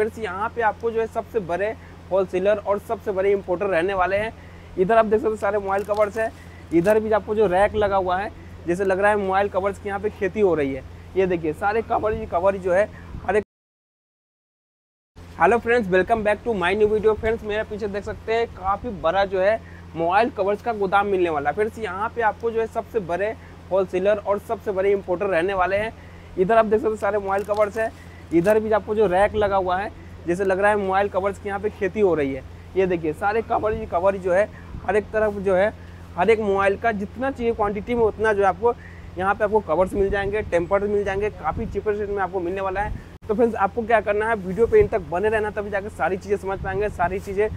Friends, यहाँ पे आपको जो है सबसे बड़े होलसेलर और सबसे बड़े इंपोर्टर रहने वाले हैं। इधर आप देख सकते हो सारे मोबाइल कवर्स है। इधर भी आपको जो रैक लगा हुआ है, जैसे लग रहा है मोबाइल कवर्स की यहाँ पे खेती हो रही है। ये देखिए, सारे कवर कवर जो है, हर hello friends welcome back to my new video friends मेरे पीछे देख सकते हैं, काफ़ी बड़ा जो है मोबाइल कवर्स का गोदाम मिलने वाला है। फ्रेंड्स यहाँ पे आपको जो है सबसे बड़े होलसेलर और सबसे बड़े इंपोर्टर रहने वाले हैं। इधर आप देख सकते हो सारे मोबाइल कवर्स है। इधर भी आपको जो रैक लगा हुआ है, जैसे लग रहा है मोबाइल कवर्स की यहाँ पे खेती हो रही है। ये देखिए, सारे कवर कवर जो है, हर एक तरफ़ जो है, हर एक मोबाइल का जितना चाहिए क्वांटिटी में उतना जो है आपको यहाँ पे आपको कवर्स मिल जाएँगे टेम्पर्ड मिल जाएँगे, काफ़ी चीपर रेट में आपको मिलने वाला है। तो फ्रेंड्स आपको क्या करना है वीडियो पे इन तक बने रहना, तभी जाकर सारी चीज़ें समझ पाएँगे, सारी चीज़ें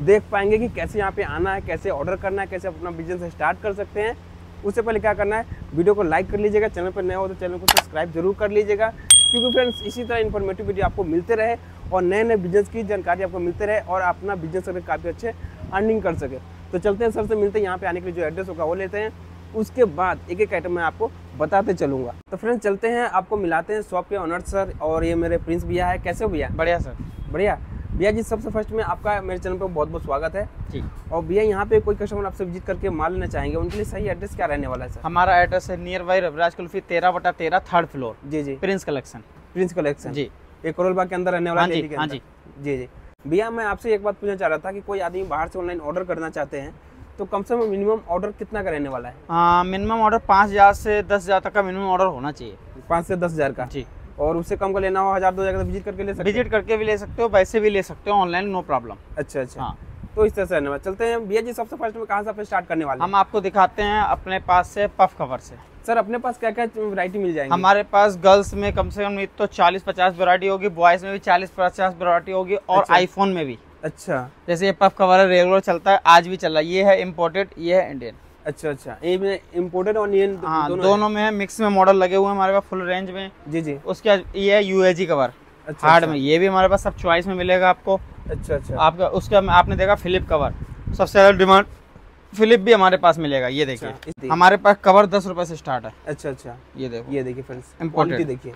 देख पाएँगे कि कैसे यहाँ पे आना है, कैसे ऑर्डर करना है, कैसे अपना बिज़नेस स्टार्ट कर सकते हैं। उससे पहले क्या करना है वीडियो को लाइक कर लीजिएगा, चैनल पर नया हो तो चैनल को सब्सक्राइब ज़रूर कर लीजिएगा। क्योंकि फ्रेंड्स इसी तरह इन्फॉर्मेटिव वीडियो आपको मिलते रहे और नए नए बिज़नेस की जानकारी आपको मिलते रहे और अपना बिज़नेस अगर काफ़ी अच्छे अर्निंग कर सके। तो चलते हैं सर से मिलते हैं यहाँ पे आने के लिए जो एड्रेस होगा वो लेते हैं। उसके बाद एक एक आइटम मैं आपको बताते चलूँगा। तो फ्रेंड्स चलते हैं आपको मिलाते हैं शॉप के ऑनर सर और ये मेरे प्रिंस भैया है। कैसे हो भैया? बढ़िया सर बढ़िया? भैया जी सबसे फ़र्स्ट में आपका मेरे चैनल पर बहुत बहुत स्वागत है। ठीक और भैया यहाँ पे कोई कस्टमर आपसे विज़िट करके माल लेना चाहेंगे उनके लिए सही एड्रेस क्या रहने वाला है सर हमारा एड्रेस है नियर बाई रविराज कुल्फी तेरह बटा तेरह थर्ड फ्लोर जी जी। Prince Collection Prince Collection ji. ये करोल बाग के अंदर रहने वाला हाँ है जी, हाँ अंदर। जी। जी भैया मैं आपसे एक बात पूछना चाह रहा था कि कोई आदमी बाहर से ऑनलाइन ऑर्डर करना चाहते हैं तो कम से कम मिनिमम ऑर्डर कितना का रहने वाला है? मिनिमम ऑर्डर पाँच हज़ार से दस हज़ार तक का मिनिमम ऑर्डर होना चाहिए। पाँच से दस हज़ार का? जी। और उससे कम का लेना हो हज़ार दो हज़ार का विज़िट करके ले सकते विज़िट करके भी ले सकते हो वैसे भी ले सकते हो ऑनलाइन नो प्रॉब्लम अच्छा अच्छा। हाँ। तो इस तरह से रहने चलते हैं भैया जी सबसे फ़र्स्ट में कहाँ से आप स्टार्ट करने वाले हम आपको दिखाते हैं अपने पास से पफ कवर से। सर अपने पास क्या क्या वैरायटी मिल जाएगी? हमारे पास गर्ल्स में कम से कम नहीं तो चालीस पचास वैरायटी होगी बॉयज़ में भी चालीस पचास वैरायटी होगी और अच्छा। आईफोन में भी। अच्छा। जैसे ये पफ कवर है रेगुलर चलता है आज भी चल रहा है। ये है इम्पोर्टेड ये है इंडियन अच्छा अच्छा। ये में इम्पोर्टेड और इंडियन हाँ दोनों दोनों में है मिक्स में मॉडल लगे हुए हैं हमारे पास फुल रेंज में। जी जी। उसके ये है यूएजी कवर अच्छा हार्ड अच्छा, में। ये भी हमारे पास सब चॉइस में मिलेगा आपको। अच्छा अच्छा। आपका उसके आपने देखा फिलिप कवर सबसे ज़्यादा डिमांड फिलिप भी हमारे पास मिलेगा ये देखिए। अच्छा, हमारे पास कवर दस रुपए से स्टार्ट है। अच्छा अच्छा। ये देखो। ये देखिए फ्रेंड्स. क्वालिटी देखिए।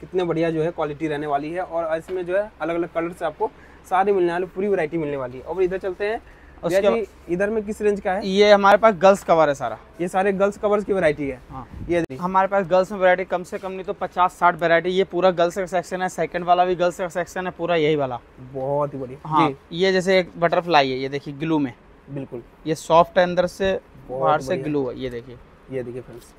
कितने बढ़िया जो है क्वालिटी रहने वाली है और इसमें जो है अलग अलग कलर से आपको सारे मिलने वाले पूरी वैरायटी मिलने वाली है। और इधर चलते हैं उसके इधर में किस रेंज का है? ये हमारे पास गर्ल्स कवर है सारा। ये सारे गर्ल्स कवर्स की वैरायटी है। हाँ। ये हमारे पास गर्ल्स में वरायटी कम से कम नहीं तो पचास साठ वैरायटी ये पूरा गर्ल्स का सेक्शन है सेकंड वाला भी गर्ल्स का सेक्शन है पूरा यही वाला। बहुत ही बढ़िया। हाँ ये जैसे एक बटरफ्लाई है ये देखिए ग्लू में। बिल्कुल। ये सॉफ्ट है अंदर से बाहर से ग्लू है ये देखिए। ये देखिए फ्रेंड्स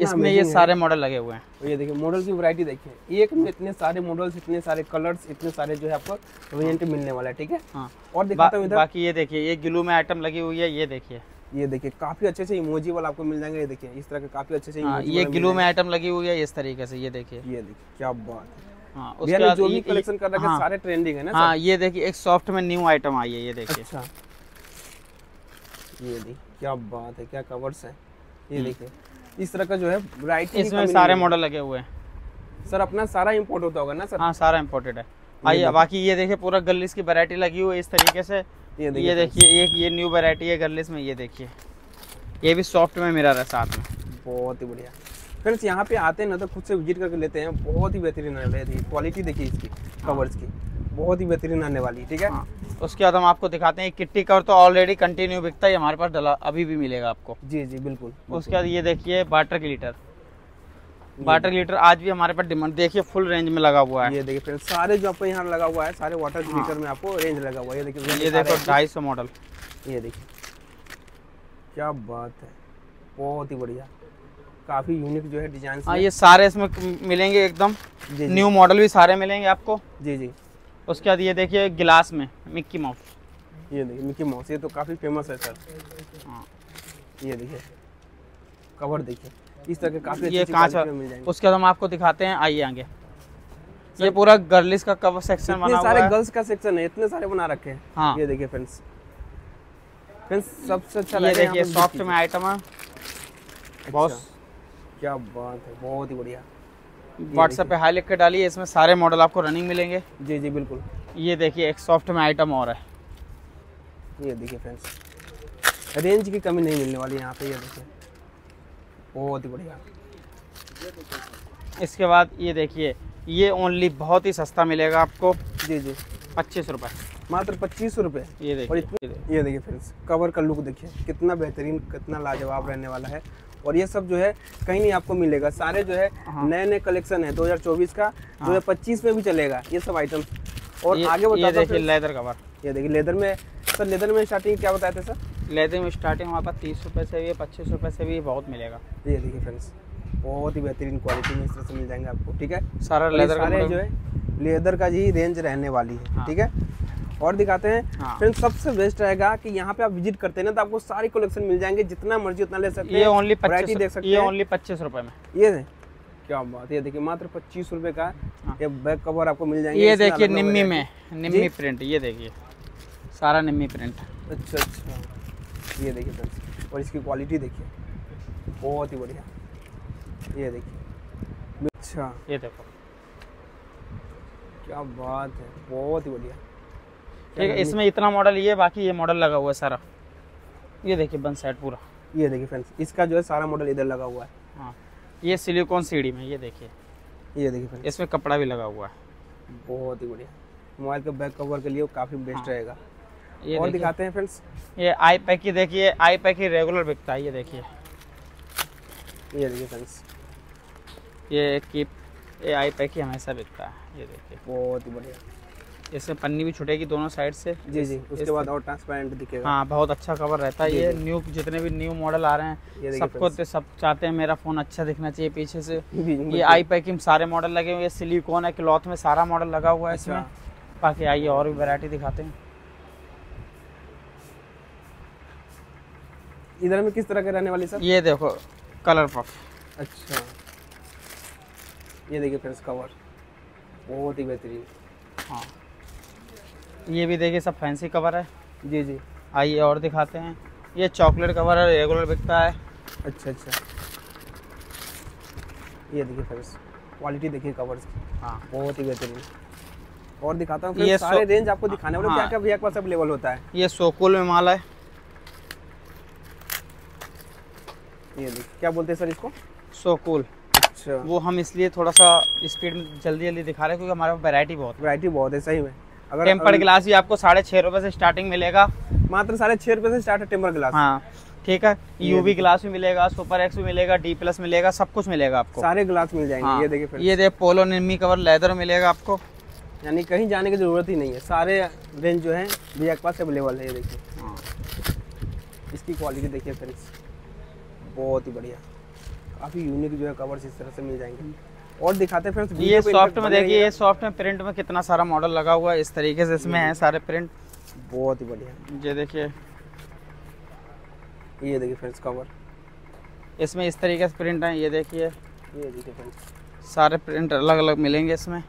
इसमें ये सारे मॉडल लगे हुए हैं। ये देखिए मॉडल की वैरायटी देखिए। एक में इतने सारे मॉडल्स इतने सारे कलर्स इतने सारे जो है आपको वेरिएंट मिलने वाला है ठीक है? हाँ। और दिखाता हूँ बाकी ये देखिए ये ग्लू में आइटम लगी हुई है ये देखिए। ये देखिए काफ़ी अच्छे से इमोजी वाला आपको मिल जाएँगे ये देखिए इस तरह के काफ़ी अच्छे से हाँ ये ग्लू में आइटम लगी हुई है इस तरीके से ये देखिए। ये देखिए क्या बात है। हाँ उसके जो भी कलेक्शन कर रखा है हाँ, सारे ट्रेंडिंग है ना हाँ ये देखिए एक सॉफ्ट में न्यू आइटम आई है ये देखिए। अच्छा। ये देखिए क्या बात है क्या कवर्स है। ये देखिए इस तरह का जो है वैरायटी इसमें सारे मॉडल लगे हुए हैं। सर अपना सारा इम्पोर्ट होता होगा ना सर? हाँ सारा इम्पोर्टेड है। आइए बाकी ये देखिए पूरा गर्लिस की वैरायटी लगी हुई है इस तरीके से। ये ये देखिए। एक ये न्यू वैरायटी है गर्लिस में ये देखिए। ये भी सॉफ्ट में मिरर है साथ में। बहुत ही बढ़िया। फ्रेंड्स यहाँ पे आते हैं ना तो खुद से विज़िट करके लेते हैं। बहुत ही बेहतरीन आने वाली क्वालिटी देखिए इसकी कवर्स की। बहुत ही बेहतरीन आने वाली ठीक है? हाँ। उसके बाद हम आपको दिखाते हैं किट्टी कवर तो ऑलरेडी कंटिन्यू बिकता है हमारे पास डला अभी भी मिलेगा आपको। जी जी बिल्कुल उसके बाद ये देखिए वाटर ग्लिटर वाटर ग्लिटर आज भी हमारे पास डिमांड देखिए फुल रेंज में लगा हुआ है। ये देखिए फ्रेंड्स सारे जो आपको यहाँ लगा हुआ है सारे वाटर ग्लिटर में आपको रेंज लगा हुआ है। ये देखिए हाँ। ये देखो ढाई सौ मॉडल ये देखिए। क्या बात है बहुत ही बढ़िया। काफ़ी यूनिक जो है डिज़ाइन हाँ ये सारे इसमें मिलेंगे एकदम। न्यू मॉडल भी सारे मिलेंगे आपको। जी जी। उसके बाद ये देखिए गिलास में मिक्की माउस। ये देखिए मिकी माउस ये तो काफ़ी फ़ेमस है सर। हाँ। ये देखिए कवर देखिए इस तरह के काफ़ी ये कांच मिल जाएँगे। उसके बाद हम आपको दिखाते हैं आइए आगे। ये पूरा गर्लिस का कवर सेक्शन बना हुआ सारे गर्ल्स का सेक्शन है इतने सारे बना रखे हैं। हाँ। ये देखिए फ्रेंड्स फ्रेंड्स सबसे अच्छा ये देखिए सॉफ्ट में आइटम है। अच्छा, बहुत क्या बात है बहुत ही बढ़िया। व्हाट्सएप पे हाई लिख के डालिए इसमें सारे मॉडल आपको रनिंग मिलेंगे। जी जी बिल्कुल। ये देखिए एक सॉफ्ट में आइटम और है। ये देखिए फ्रेंड्स रेंज की कमी नहीं मिलने वाली यहाँ पे ये देखिए। बहुत ही बढ़िया। इसके बाद ये देखिए ये ओनली बहुत ही सस्ता मिलेगा आपको। जी जी। पच्चीस रुपए। मात्र पच्चीस रुपये ये देखिए ये देखिए। ये देखिए फ्रेंड्स कवर का लुक देखिए कितना बेहतरीन कितना लाजवाब रहने वाला है। और ये सब जो है कहीं नहीं आपको मिलेगा। सारे जो है हाँ। नए नए कलेक्शन है 2024 का 2025 में भी चलेगा। ये सब आइटम और ये- आगे ये बताता देखिए हूँ लेदर कवर ये देखिए लेदर में सर लेदर में स्टार्टिंग क्या बताए थे सर? लेदर में स्टार्टिंग हमारे पास तीस रुपए से भी है पच्चीस रुपए से भी बहुत मिलेगा। ये देखिए फ्रेंड्स बहुत ही बेहतरीन क्वालिटी में इस तरह से मिल जाएँगे आपको ठीक है? सारा लेदर का सारे जो है लेदर का ही रेंज रहने वाली है हाँ। ठीक है? और दिखाते हैं। हाँ। फ्रेंड्स सबसे बेस्ट रहेगा कि यहाँ पे आप विज़िट करते हैं ना तो आपको सारी कलेक्शन मिल जाएँगे जितना मर्ज़ी उतना ले सकते हैं। ओनली देख सकते हैं। ओनली पच्चीस रुपए में। ये क्या बात ये देखिए मात्र पच्चीस रुपए का हाँ। ये बैक कवर आपको मिल जाएँगे ये देखिए निम्मी में निम्मी प्रिंट ये देखिए सारा निम्मी प्रिंट अच्छा अच्छा। ये देखिए फ्रेंड्स और इसकी क्वालिटी देखिए बहुत ही बढ़िया। ये देखिए अच्छा। ये देखो। क्या बात है बहुत ही बढ़िया। ठीक है इसमें इतना मॉडल ये बाकी ये मॉडल लगा हुआ है सारा। ये देखिए बन सेट पूरा। ये देखिए फ्रेंड्स इसका जो है सारा मॉडल इधर लगा हुआ है। हाँ ये सिलिकॉन सीढ़ी में ये देखिए। ये देखिए फ्रेंड्स इसमें कपड़ा भी लगा हुआ है। बहुत ही बढ़िया। मोबाइल के बैक कवर के लिए काफ़ी बेस्ट हाँ। रहेगा। ये और दिखाते हैं फ्रेंड्स ये आई पैक की देखिए आई पैक ही रेगुलर बिकता है ये देखिए। ये देखिए फ्रेंड्स ये की ये आई पैक ही हमेशा बिकता है ये देखिए। बहुत ही बढ़िया। इसमें पन्नी भी छुटेगी दोनों साइड से। जी जी उसके बाद और ट्रांसपेरेंट दिखेगा। हाँ बहुत अच्छा कवर रहता है। ये न्यू जितने भी न्यू मॉडल आ रहे हैं सबको सब चाहते हैं मेरा फ़ोन अच्छा दिखना चाहिए पीछे से। ये आई पैक में सारे मॉडल लगे हुए हैं। सिलिकॉन है क्लॉथ में सारा मॉडल लगा हुआ है इसमें। अच्छा बाकी आइए और भी वैरायटी दिखाते हैं। इधर में किस तरह के रहने वाली सर? ये देखो कलर पफ अच्छा। ये देखिए फ्रेंड्स कवर बहुत ही बेहतरीन। हाँ। ये भी देखिए सब फैंसी कवर है। जी जी। आइए और दिखाते हैं। ये चॉकलेट कवर है रेगुलर बिकता है। अच्छा अच्छा। ये देखिए फ्रेंड्स क्वालिटी देखिए कवर्स की। हाँ। बहुत ही बेहतरीन। और दिखाता हूँ ये सारे रेंज आपको दिखाने वाले हाँ। क्या क्या भैया के पास अवेलेबल होता है? ये सोकुल में माल है। ये देखिए क्या बोलते हैं सर इसको? सोकुल अच्छा। वो हम इसलिए थोड़ा सा स्पीड में जल्दी जल्दी दिखा रहे हैं क्योंकि हमारे पास वैरायटी बहुत वैरायटी बहुत है सही में। अगर टेम्पर्ड ग्लास भी आपको साढ़े छः रुपये से स्टार्टिंग मिलेगा। मात्र साढ़े छः रुपये से स्टार्ट है टेम्पर ग्लास। हाँ ठीक है? यूवी ग्लास भी मिलेगा सुपर एक्स भी मिलेगा डी प्लस मिलेगा सब कुछ मिलेगा आपको। सारे ग्लास मिल जाएँगे हाँ, ये देखिए ये देख पोलो निम्मी कवर लेदर मिलेगा आपको। यानी कहीं जाने की ज़रूरत ही नहीं है। सारे रेंज जो है भैया के पास अवेलेबल है ये देखिए। हाँ। इसकी क्वालिटी देखिए फ्रेंड्स बहुत ही बढ़िया। काफ़ी यूनिक जो है कवर्स इस तरह से मिल जाएँगे। और दिखाते हैं फ्रेंड्स ये सॉफ्ट में देखिए ये सॉफ्ट में प्रिंट में कितना सारा मॉडल लगा हुआ है इस तरीके से इसमें है सारे प्रिंट बहुत ही बढ़िया। ये देखिए। ये देखिए फ्रेंड्स कवर इसमें इस तरीके से प्रिंट है ये देखिए। ये देखिए फ्रेंड्स। सारे प्रिंट अलग अलग मिलेंगे इसमें।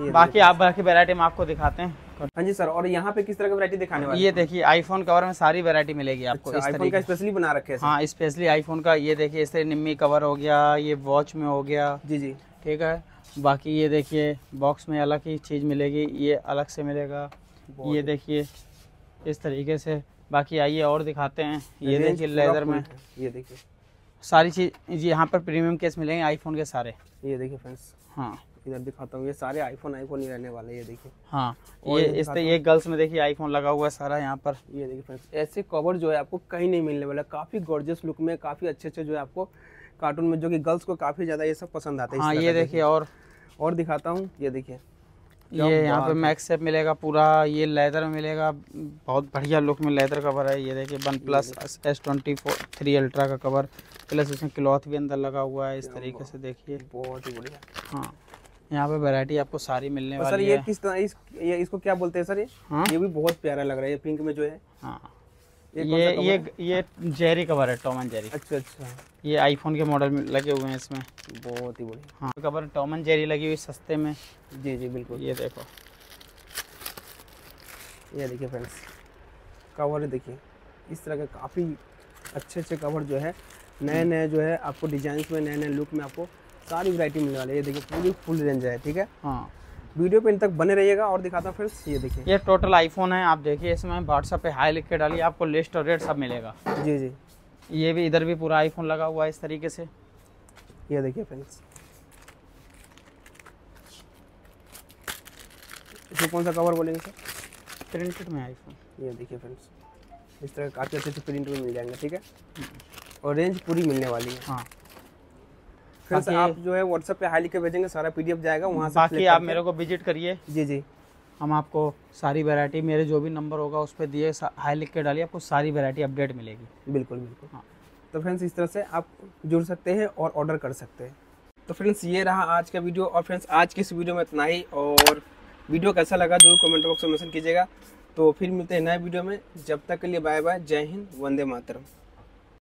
बाकी आप बाकी वैरायटी में आपको दिखाते हैं। हाँ जी सर और यहाँ पे किस तरह की वैरायटी दिखाने वाले ये देखिए आईफोन कवर में सारी वैरायटी मिलेगी आपको इस आईफोन का स्पेशली बना रखे हैं हाँ स्पेशली आईफोन का ये देखिए इस तरह निम्मी कवर हो गया ये वॉच में हो गया। जी जी। ठीक है? बाकी ये देखिए बॉक्स में अलग ही चीज़ मिलेगी ये अलग से मिलेगा। ये देखिए इस तरीके से। बाकी आइए और दिखाते हैं ये देखिए लेदर में। ये देखिए। सारी चीज़ यहाँ पर प्रीमियम केस मिलेंगे आईफोन के सारे। ये देखिए फ्रेंड्स हाँ। इधर दिखाता हूँ। ये सारे आईफोन आईफोन ही रहने वाले ये देखिए। हाँ ये इस दिखाता ये गर्ल्स में देखिए आईफोन लगा हुआ है सारा यहाँ पर। ये देखिए फ्रेंड्स ऐसे कवर जो है आपको कहीं नहीं मिलने वाला। काफ़ी गॉर्जियस लुक में काफ़ी अच्छे अच्छे जो है आपको कार्टून में जो कि गर्ल्स को काफ़ी ज़्यादा ये सब पसंद आते हैं हाँ ये देखिए और और दिखाता हूँ ये देखिए। ये यहाँ पे मैक्स सेप मिलेगा पूरा ये लेदर में मिलेगा। बहुत बढ़िया लुक में लेदर कवर है ये देखिए one plus S twenty four three ultra का कवर प्लस इसमें क्लॉथ भी अंदर लगा हुआ है इस तरीके से देखिए। बहुत ही बढ़िया। हाँ। यहाँ पे वैरायटी आपको सारी मिलने और सर ये है। किस तरह इस ये इसको क्या बोलते हैं सर ये? हाँ? ये भी बहुत प्यारा लग रहा है ये पिंक में जो है। हाँ। ये ये ये है? ये जेरी कवर है टॉम एंड जेरी अच्छा अच्छा। ये आईफोन के मॉडल में लगे हुए हैं इसमें। बहुत ही बढ़िया। हाँ। कवर टॉम एंड जेरी लगी हुई सस्ते में। जी जी बिल्कुल। ये देखो। ये देखिए फ्रेंड्स कवर देखिए। इस तरह के काफ़ी अच्छे अच्छे कवर जो है नए नए जो है आपको डिज़ाइन में नए नए लुक में आपको सारी वैरायटी मिलने वाली है। ये देखिए पूरी फुल रेंज है ठीक है? हाँ। वीडियो पे इन तक बने रहिएगा और दिखाता हूँ फ्रेंड्स ये देखिए। ये टोटल आईफोन है आप देखिए इसमें व्हाट्सअप पे हाई लिख के डालिए आपको लिस्ट और रेट सब मिलेगा। जी जी। ये भी इधर भी पूरा आईफोन लगा हुआ है इस तरीके से। ये देखिए फ्रेंड्स इसमें कौन सा कवर बोलेंगे सर प्रिंटेड में आईफोन ये देखिए फ्रेंड्स इस तरह काफ़ी अच्छे अच्छे प्रिंट में मिल जाएँगे ठीक है? और रेंज पूरी मिलने वाली है। हाँ। फ्रेंड्स आप जो है व्हाट्सएप पे हाई लिख के भेजेंगे सारा पीडीएफ जाएगा वहाँ से बाकी आप मेरे को विज़िट करिए। जी जी। हम आपको सारी वैरायटी मेरे जो भी नंबर होगा उस पर दिए हाई लिख के डालिए आपको सारी वैरायटी अपडेट मिलेगी। बिल्कुल बिल्कुल। हाँ। तो फ्रेंड्स इस तरह से आप जुड़ सकते हैं और ऑर्डर कर सकते हैं। तो फ्रेंड्स ये रहा आज का वीडियो और फ्रेंड्स आज की इस वीडियो में इतना ही। और वीडियो कैसा लगा ज़रूर कमेंट बॉक्स में मैंशन कीजिएगा। तो फिर मिलते हैं नए वीडियो में। जब तक के लिए बाय बाय जय हिंद वंदे मातरम।